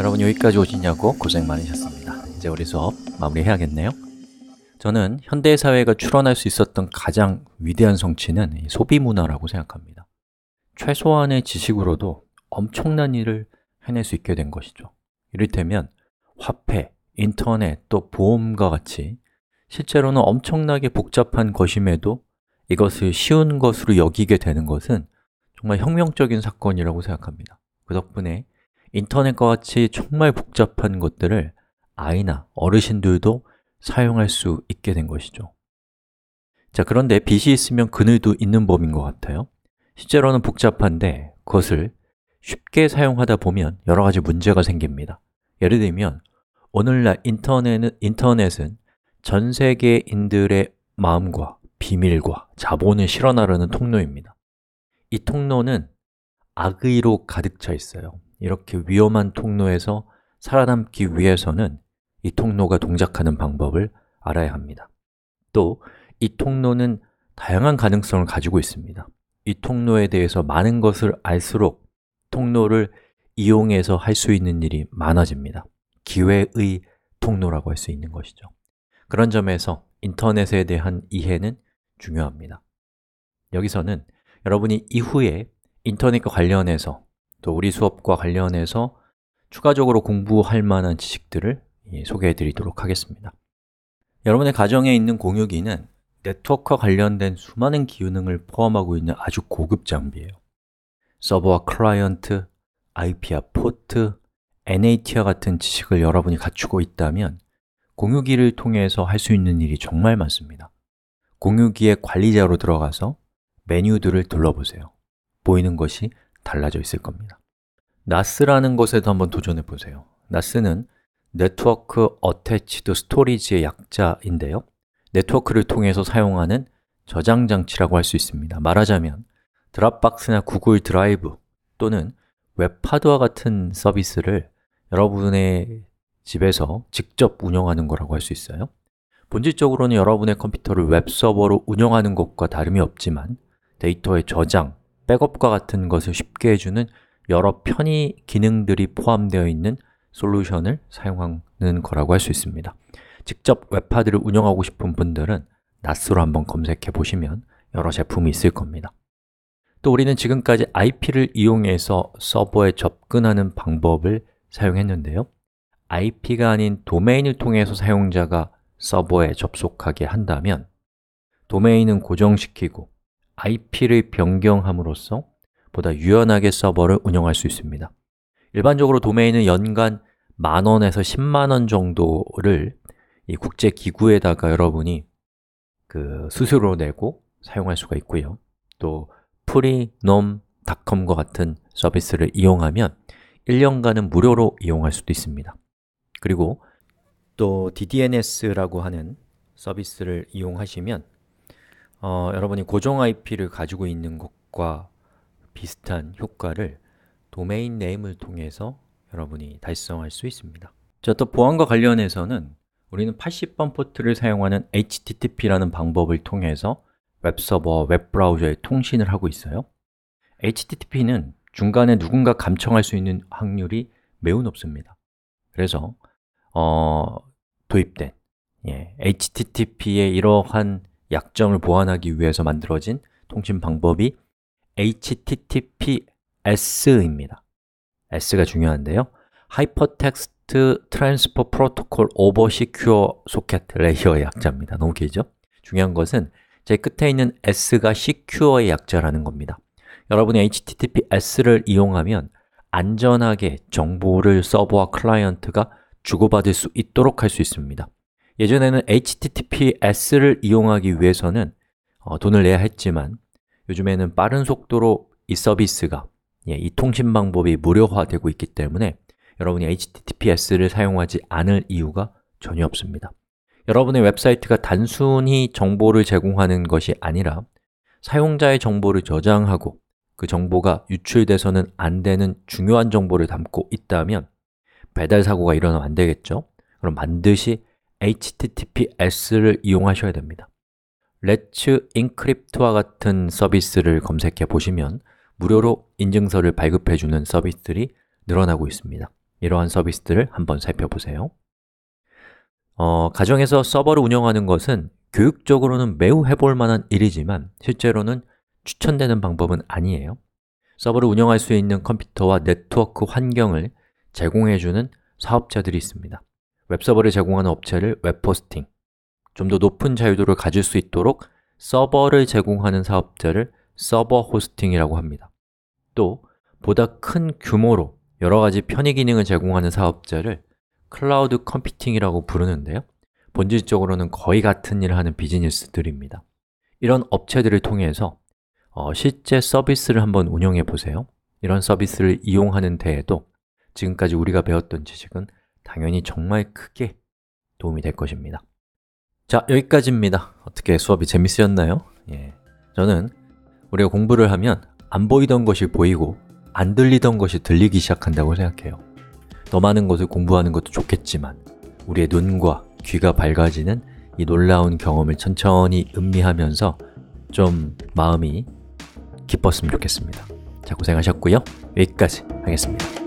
여러분 여기까지 오시냐고 고생 많으셨습니다. 이제 우리 수업 마무리해야겠네요. 저는 현대 사회가 출원할 수 있었던 가장 위대한 성취는 소비 문화라고 생각합니다. 최소한의 지식으로도 엄청난 일을 해낼 수 있게 된 것이죠. 이를테면 화폐, 인터넷, 또 보험과 같이 실제로는 엄청나게 복잡한 것임에도 이것을 쉬운 것으로 여기게 되는 것은 정말 혁명적인 사건이라고 생각합니다. 그 덕분에 인터넷과 같이 정말 복잡한 것들을 아이나 어르신들도 사용할 수 있게 된 것이죠. 자, 그런데 빚이 있으면 그늘도 있는 법인 것 같아요. 실제로는 복잡한데 그것을 쉽게 사용하다 보면 여러 가지 문제가 생깁니다. 예를 들면 오늘날 인터넷은, 인터넷은 전 세계인들의 마음과 비밀과 자본을 실어나르는 통로입니다. 이 통로는 악의로 가득 차 있어요. 이렇게 위험한 통로에서 살아남기 위해서는 이 통로가 동작하는 방법을 알아야 합니다. 또 이 통로는 다양한 가능성을 가지고 있습니다. 이 통로에 대해서 많은 것을 알수록 통로를 이용해서 할 수 있는 일이 많아집니다. 기회의 통로라고 할 수 있는 것이죠. 그런 점에서 인터넷에 대한 이해는 중요합니다. 여기서는 여러분이 이후에 인터넷과 관련해서 또 우리 수업과 관련해서 추가적으로 공부할 만한 지식들을 소개해 드리도록 하겠습니다. 여러분의 가정에 있는 공유기는 네트워크와 관련된 수많은 기능을 포함하고 있는 아주 고급 장비예요. 서버와 클라이언트, IP와 포트, NAT와 같은 지식을 여러분이 갖추고 있다면 공유기를 통해서 할 수 있는 일이 정말 많습니다. 공유기의 관리자로 들어가서 메뉴들을 둘러보세요. 보이는 것이 달라져 있을 겁니다. NAS라는 것에도 한번 도전해 보세요. NAS는 Network Attached Storage의 약자인데요. 네트워크를 통해서 사용하는 저장 장치라고 할 수 있습니다. 말하자면 Dropbox나 Google Drive 또는 웹하드와 같은 서비스를 여러분의 집에서 직접 운영하는 거라고 할 수 있어요. 본질적으로는 여러분의 컴퓨터를 웹서버로 운영하는 것과 다름이 없지만 데이터의 저장, 백업과 같은 것을 쉽게 해주는 여러 편의 기능들이 포함되어 있는 솔루션을 사용하는 거라고 할 수 있습니다. 직접 웹하드를 운영하고 싶은 분들은 NAS로 한번 검색해 보시면 여러 제품이 있을 겁니다. 또 우리는 지금까지 IP를 이용해서 서버에 접근하는 방법을 사용했는데요. IP가 아닌 도메인을 통해서 사용자가 서버에 접속하게 한다면 도메인은 고정시키고 IP를 변경함으로써 보다 유연하게 서버를 운영할 수 있습니다. 일반적으로 도메인은 연간 만 원에서 10만 원 정도를 이 국제 기구에다가 여러분이 그 수수료 내고 사용할 수가 있고요. 또 프리놈닷컴과 같은 서비스를 이용하면 1년간은 무료로 이용할 수도 있습니다. 그리고 또 DDNS라고 하는 서비스를 이용하시면 어, 여러분이 고정 IP를 가지고 있는 것과 비슷한 효과를 도메인 네임을 통해서 여러분이 달성할 수 있습니다. 자, 또 보안과 관련해서는 우리는 80번 포트를 사용하는 HTTP라는 방법을 통해서 웹서버와 웹브라우저에 통신을 하고 있어요. HTTP는 중간에 누군가 감청할 수 있는 확률이 매우 높습니다. 그래서 어, 도입된 예, HTTP의 이러한 약점을 보완하기 위해서 만들어진 통신 방법이 HTTPS입니다. S가 중요한데요. Hypertext Transfer Protocol Over Secure Socket Layer의 약자입니다. 너무 길죠? 중요한 것은 제 끝에 있는 S가 Secure의 약자라는 겁니다. 여러분이 HTTPS를 이용하면 안전하게 정보를 서버와 클라이언트가 주고받을 수 있도록 할 수 있습니다. 예전에는 HTTPS를 이용하기 위해서는 어, 돈을 내야 했지만 요즘에는 빠른 속도로 이 서비스가 예, 이 통신 방법이 무료화되고 있기 때문에 여러분이 HTTPS를 사용하지 않을 이유가 전혀 없습니다 여러분의 웹사이트가 단순히 정보를 제공하는 것이 아니라 사용자의 정보를 저장하고 그 정보가 유출돼서는 안 되는 중요한 정보를 담고 있다면 배달 사고가 일어나면 안 되겠죠? 그럼 반드시 HTTPS를 이용하셔야 됩니다. Let's Encrypt와 같은 서비스를 검색해 보시면 무료로 인증서를 발급해 주는 서비스들이 늘어나고 있습니다. 이러한 서비스들을 한번 살펴보세요. 어, 가정에서 서버를 운영하는 것은 교육적으로는 매우 해볼 만한 일이지만 실제로는 추천되는 방법은 아니에요. 서버를 운영할 수 있는 컴퓨터와 네트워크 환경을 제공해주는 사업자들이 있습니다 웹서버를 제공하는 업체를 웹 hosting 좀 더 높은 자유도를 가질 수 있도록 서버를 제공하는 사업자를 서버 hosting이라고 합니다. 또 보다 큰 규모로 여러 가지 편의 기능을 제공하는 사업자를 클라우드 컴퓨팅이라고 부르는데요. 본질적으로는 거의 같은 일을 하는 비즈니스들입니다. 이런 업체들을 통해서 어, 실제 서비스를 한번 운영해 보세요. 이런 서비스를 이용하는 데에도 지금까지 우리가 배웠던 지식은 당연히 정말 크게 도움이 될 것입니다. 자, 여기까지입니다. 어떻게 수업이 재밌으셨나요? 예, 저는 우리가 공부를 하면 안 보이던 것이 보이고 안 들리던 것이 들리기 시작한다고 생각해요. 더 많은 것을 공부하는 것도 좋겠지만 우리의 눈과 귀가 밝아지는 이 놀라운 경험을 천천히 음미하면서 좀 마음이 기뻤으면 좋겠습니다. 자, 고생하셨고요. 여기까지 하겠습니다